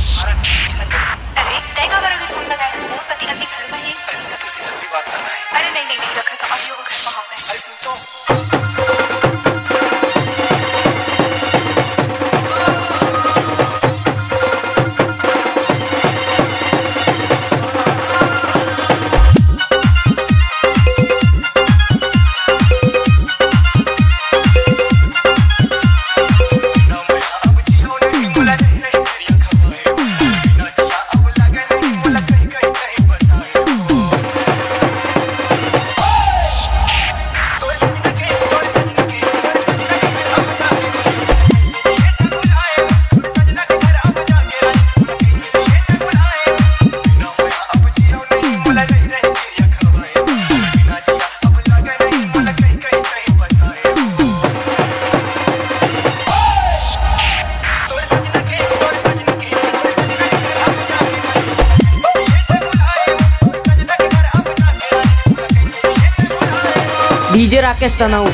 अरे तय का पति अभी घर में ही अरे नहीं नहीं नहीं रखा था अभी वो घर में होगा अरे सुन तो। DJ Rakesh Tanau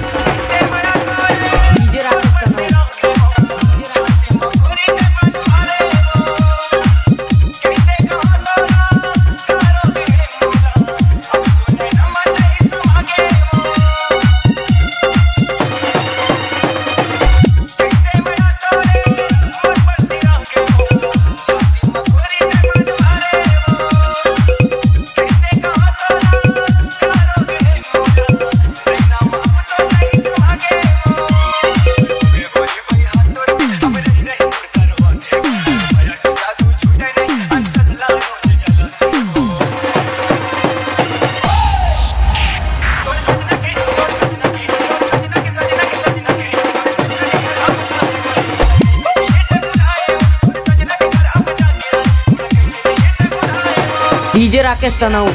DJ Rakesh Tanau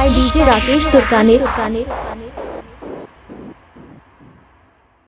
by DJ Rakesh Durganer